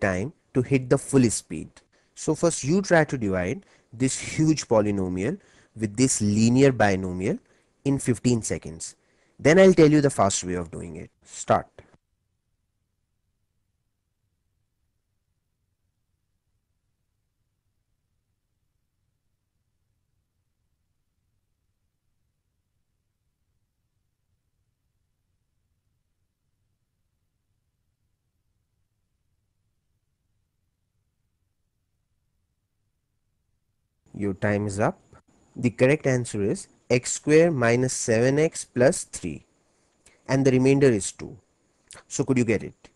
time to hit the full speed. So first you try to divide this huge polynomial with this linear binomial in 15 seconds. Then I'll tell you the fast way of doing it. Start. Your time is up. The correct answer is x square minus 7x plus 3 and the remainder is 2. So could you get it?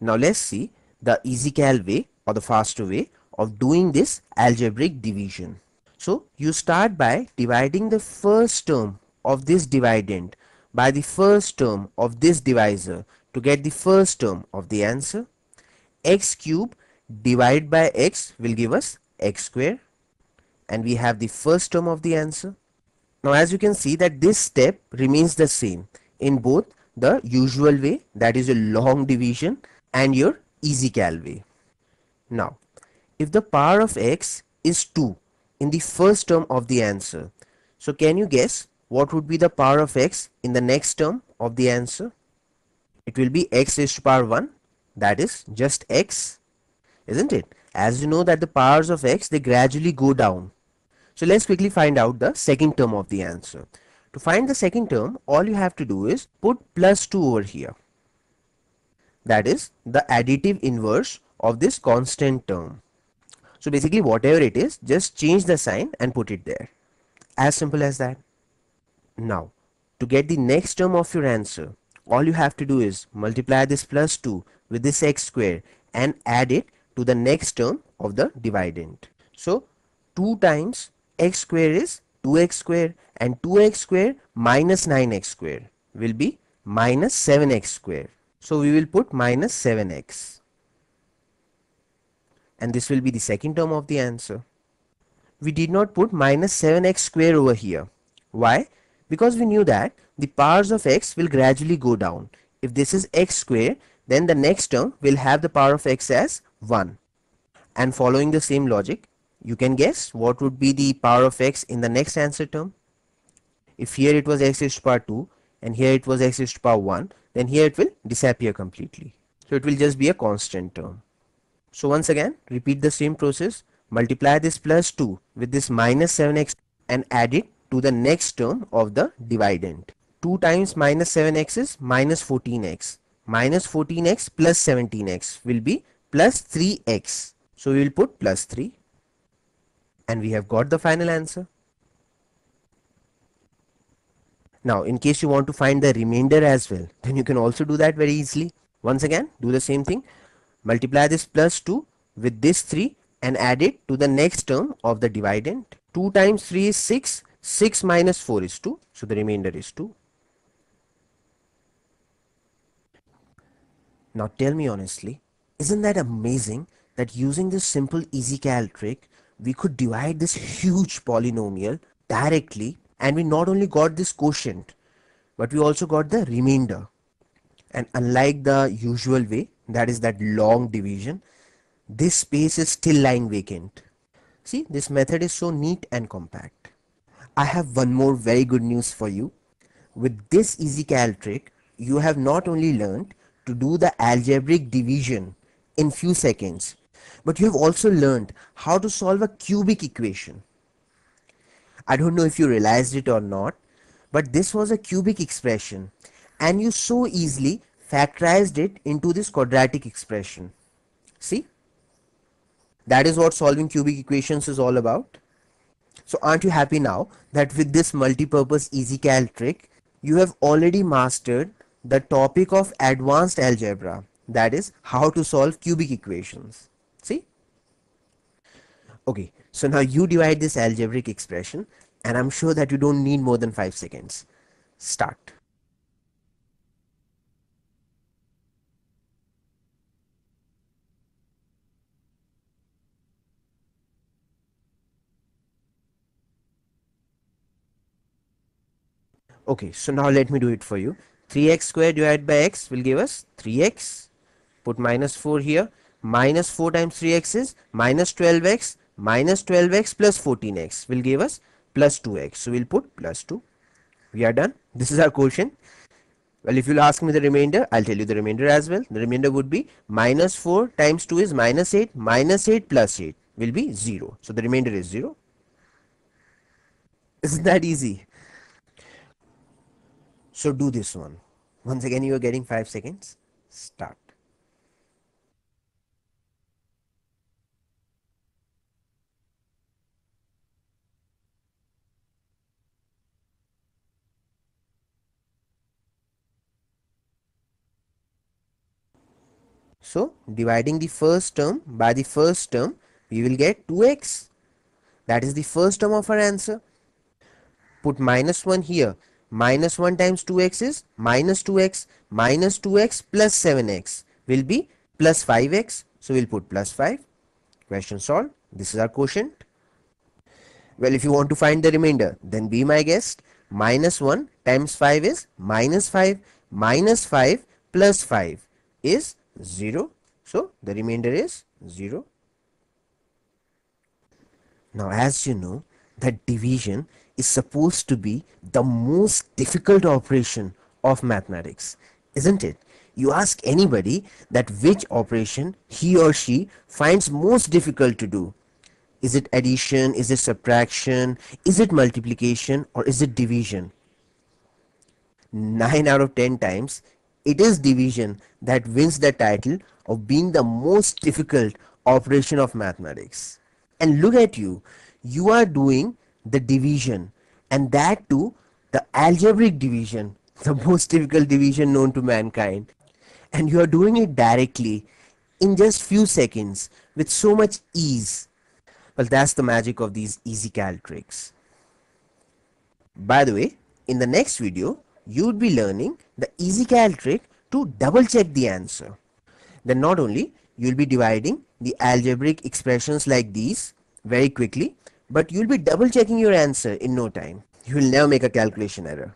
Now let's see the easy cal way or the faster way of doing this algebraic division. So you start by dividing the first term of this dividend by the first term of this divisor to get the first term of the answer. x cube divided by x will give us x square and we have the first term of the answer. Now as you can see that this step remains the same in both the usual way that is a long division and your easy cal way. Now if the power of x is 2 in the first term of the answer so can you guess what would be the power of x in the next term of the answer? It will be x raised to power 1 that is just x isn't it? As you know that the powers of x they gradually go down so let's quickly find out the second term of the answer. To find the second term, all you have to do is put plus 2 over here. That is the additive inverse of this constant term. So basically whatever it is, just change the sign and put it there. As simple as that. Now, to get the next term of your answer, all you have to do is multiply this plus 2 with this x square and add it to the next term of the dividend. So 2 times x square is 2x square and 2x square minus 9x square will be minus 7x square. So we will put minus 7x and this will be the second term of the answer. We did not put minus 7x square over here. Why? Because we knew that the powers of x will gradually go down. If this is x square then the next term will have the power of x as 1 and following the same logic you can guess what would be the power of x in the next answer term. If here it was x raised to power 2 and here it was x raised to power 1 then here it will disappear completely. So it will just be a constant term. So once again repeat the same process multiply this plus 2 with this minus 7x and add it to the next term of the dividend. 2 times minus 7x is minus 14x. Minus 14x plus 17x will be plus 3x. So we will put plus 3 and we have got the final answer. Now in case you want to find the remainder as well then you can also do that very easily. Once again do the same thing multiply this plus 2 with this 3 and add it to the next term of the dividend. 2 times 3 is 6 6 minus 4 is 2 so the remainder is 2. Now tell me honestly isn't that amazing that using this simple easy cal trick we could divide this huge polynomial directly and we not only got this quotient but we also got the remainder. And unlike the usual way that is that long division this space is still lying vacant. See this method is so neat and compact. I have one more very good news for you. With this easy cal trick you have not only learned to do the algebraic division in few seconds but you have also learned how to solve a cubic equation. I don't know if you realized it or not, but this was a cubic expression and you so easily factorized it into this quadratic expression. See? That is what solving cubic equations is all about. So aren't you happy now that with this multi-purpose EasyCal trick, you have already mastered the topic of advanced algebra, that is how to solve cubic equations. Okay, so now you divide this algebraic expression and I'm sure that you don't need more than 5 seconds. Start. Okay, so now let me do it for you. 3x squared divided by x will give us 3x. Put minus 4 here minus 4 times 3x is minus 12x minus 12x plus 14x will give us plus 2x. So we'll put plus 2. We are done. This is our quotient. Well, if you'll ask me the remainder, I'll tell you the remainder as well. The remainder would be minus 4 times 2 is minus 8, minus 8 plus 8 will be 0. So the remainder is 0. Isn't that easy? So do this one. Once again, you are getting 5 seconds. Start. So dividing the first term by the first term, we will get 2x. That is the first term of our answer. Put minus 1 here. Minus 1 times 2x is minus 2x minus 2x plus 7x will be plus 5x. So we'll put plus 5. Question solved. This is our quotient. Well, if you want to find the remainder, then be my guest. Minus 1 times 5 is minus 5 minus 5 plus 5 is 0. So the remainder is 0. Now as you know that division is supposed to be the most difficult operation of mathematics, isn't it? You ask anybody that which operation he or she finds most difficult to do. Is it addition? Is it subtraction? Is it multiplication? Or is it division? 9 out of 10 times it is division that wins the title of being the most difficult operation of mathematics. And look at you, you are doing the division and that too the algebraic division, the most difficult division known to mankind. And you are doing it directly in just few seconds with so much ease. Well, that's the magic of these easy calc tricks. By the way, in the next video, you would be learning the easy calc trick to double check the answer. Then not only you'll be dividing the algebraic expressions like these very quickly, but you'll be double checking your answer in no time. You will never make a calculation error.